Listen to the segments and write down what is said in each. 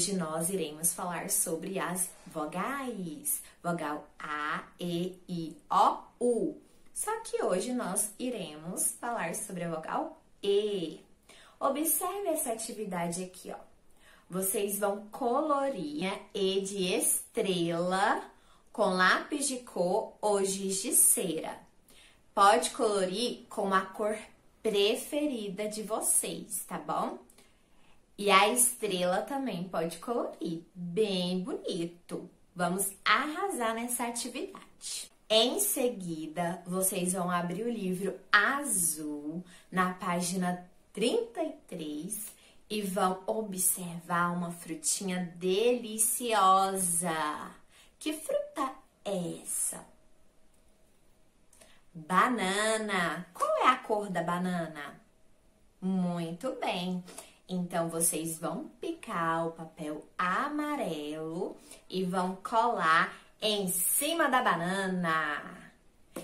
Hoje nós iremos falar sobre as vogais. Vogal A, E, I, O, U. Só que hoje nós iremos falar sobre a vogal E. Observe essa atividade aqui, ó. Vocês vão colorir E de estrela com lápis de cor ou giz de cera. Pode colorir com a cor preferida de vocês, tá bom? E a estrela também pode colorir, bem bonito. Vamos arrasar nessa atividade. Em seguida, vocês vão abrir o livro azul na página 33 e vão observar uma frutinha deliciosa. Que fruta é essa? Banana. Qual é a cor da banana? Muito bem. Então, vocês vão picar o papel amarelo e vão colar em cima da banana.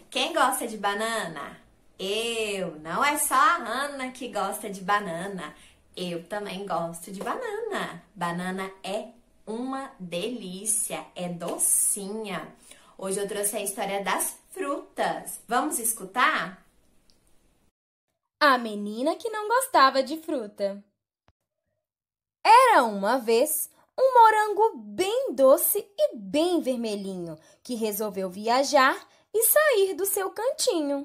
Quem gosta de banana? Eu. Não é só a Ana que gosta de banana. Eu também gosto de banana. Banana é uma delícia, é docinha. Hoje eu trouxe a história das frutas. Vamos escutar? A menina que não gostava de fruta. Era uma vez um morango bem doce e bem vermelhinho, que resolveu viajar e sair do seu cantinho.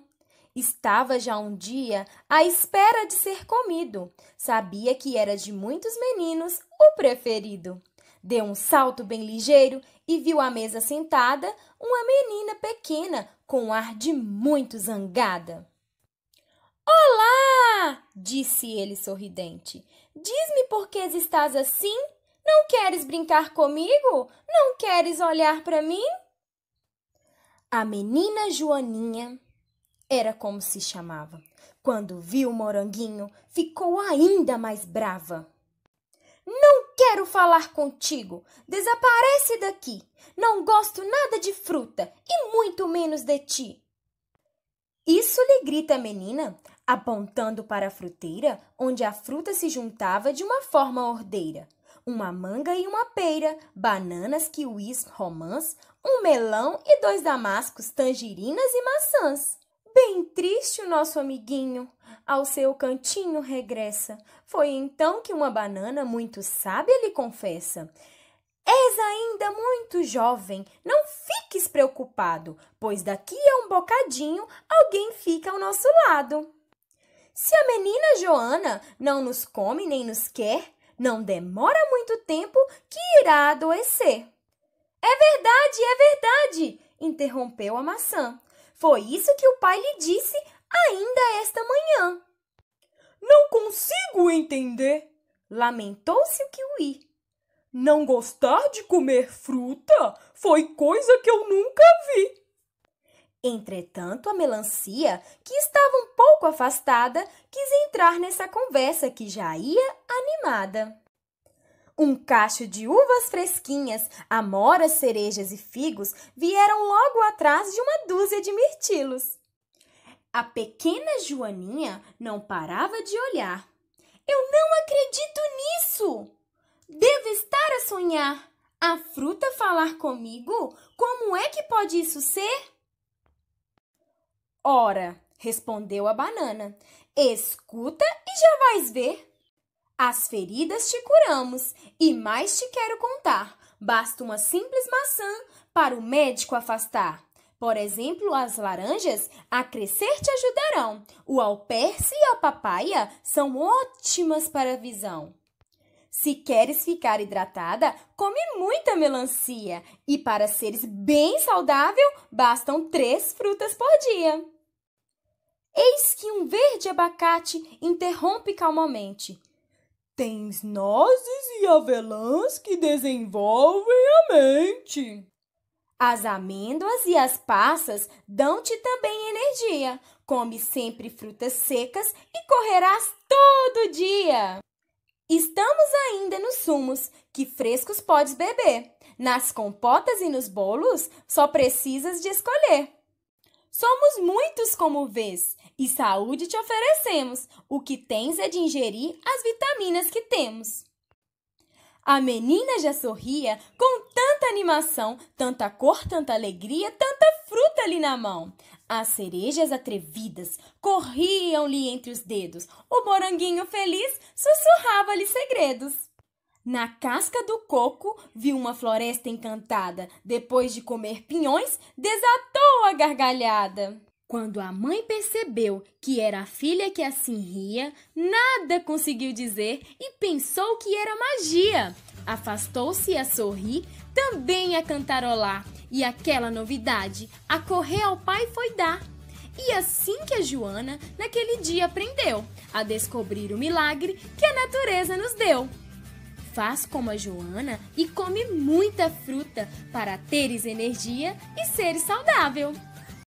Estava já um dia à espera de ser comido. Sabia que era de muitos meninos o preferido. Deu um salto bem ligeiro e viu à mesa sentada uma menina pequena com um ar de muito zangada. Olá! disse ele sorridente. Diz-me por que estás assim? Não queres brincar comigo? Não queres olhar para mim? A menina Joaninha era como se chamava. Quando viu o moranguinho, ficou ainda mais brava. Não quero falar contigo. Desaparece daqui. Não gosto nada de fruta e muito menos de ti. Isso lhe grita a menina, apontando para a fruteira, onde a fruta se juntava de uma forma ordeira uma manga e uma peira, bananas, kiwis, romãs, um melão e dois damascos, tangerinas e maçãs. Bem triste o nosso amiguinho. Ao seu cantinho regressa. Foi então que uma banana muito sábia lhe confessa: És ainda muito jovem, não fiques preocupado, pois daqui a um bocadinho alguém fica ao nosso lado. Se a menina Joana não nos come nem nos quer, não demora muito tempo que irá adoecer. É verdade, é verdade, interrompeu a maçã. Foi isso que o pai lhe disse ainda esta manhã. Não consigo entender, lamentou-se o kiwi. Não gostar de comer fruta foi coisa que eu nunca vi. Entretanto, a melancia, que estava um pouco afastada, quis entrar nessa conversa que já ia animada. Um cacho de uvas fresquinhas, amoras, cerejas e figos vieram logo atrás de uma dúzia de mirtilos. A pequena Joaninha não parava de olhar. Eu não acredito nisso! Devo estar a sonhar. A fruta falar comigo? Como é que pode isso ser? Ora, respondeu a banana, escuta e já vais ver. As feridas te curamos e mais te quero contar. Basta uma simples maçã para o médico afastar. Por exemplo, as laranjas a crescer te ajudarão. O alperce e a papaya são ótimas para a visão. Se queres ficar hidratada, come muita melancia. E para seres bem saudável, bastam três frutas por dia. Eis que um verde abacate interrompe calmamente. Tens nozes e avelãs que desenvolvem a mente. As amêndoas e as passas dão-te também energia. Come sempre frutas secas e correrás todo dia. Estamos ainda nos sumos, que frescos podes beber. Nas compotas e nos bolos, só precisas de escolher. Somos muitos, como vês, e saúde te oferecemos. O que tens é de ingerir as vitaminas que temos. A menina já sorria com tanta animação, tanta cor, tanta alegria, tanta fruta ali na mão. As cerejas atrevidas corriam-lhe entre os dedos. O moranguinho feliz sussurrava-lhe segredos. Na casca do coco viu uma floresta encantada. Depois de comer pinhões, desatou a gargalhada. Quando a mãe percebeu que era a filha que assim ria, nada conseguiu dizer e pensou que era magia. Afastou-se a sorrir, também a cantarolar, e aquela novidade a correr ao pai foi dar. E assim que a Joana, naquele dia, aprendeu a descobrir o milagre que a natureza nos deu. Faz como a Joana e come muita fruta para teres energia e seres saudável.